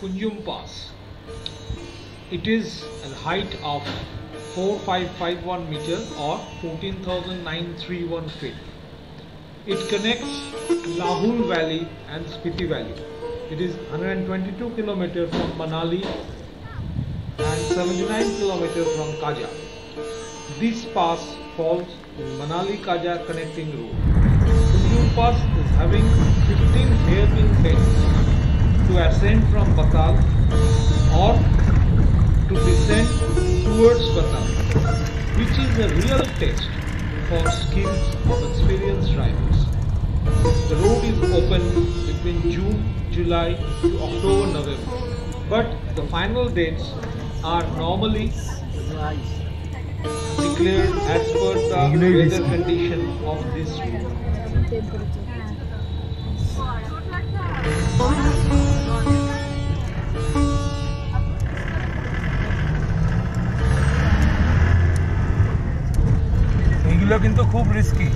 Kunzum Pass. It is a height of 4551 meter or 14,931 feet. It connects Lahul Valley and Spiti Valley. It is 122 km from Manali and 79 km from Kaza. This pass falls in Manali Kaza connecting road. Kunzum Pass is having 15 hairpin bends to ascend from Batal or to descend towards Batal, which is a real test for skills of experienced drivers. The road is open between June, July to October, November, but the final dates are normally declared as per the weather condition of this route. এইগুলো কিন্তু খুব risky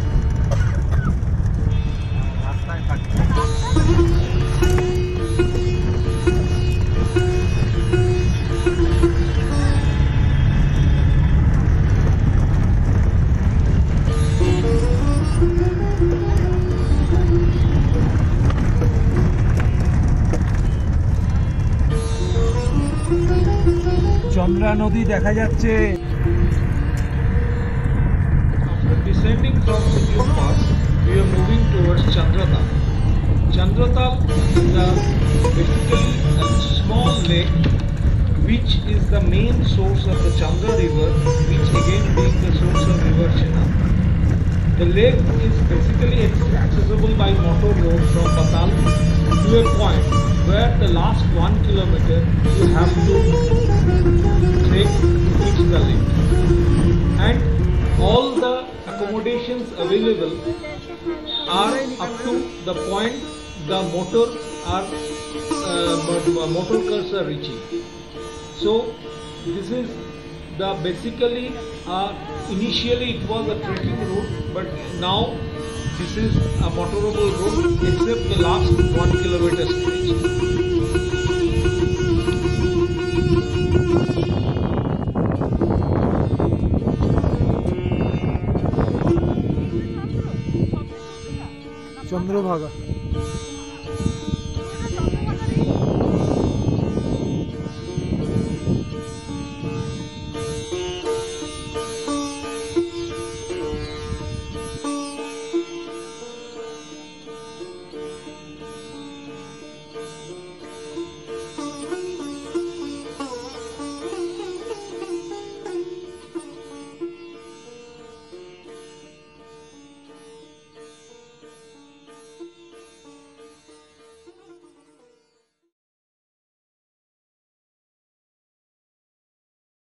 Chandra নদী দেখা যাচ্ছে। Descending from Kunzum Pass, we are moving towards Chandratal. Chandratal is a basically a small lake which is the main source of the Chandra river, which again being the source of river Chenab. The lake is basically accessible by motor road from Batal to a point where the last one kilometer you have to trek available are up to the point the motor are uh, mo- motor are reaching. So this is the basically uh, initially it was a trekking route, but now this is a motorable route except the last one kilometer stretch. Chandrabhaga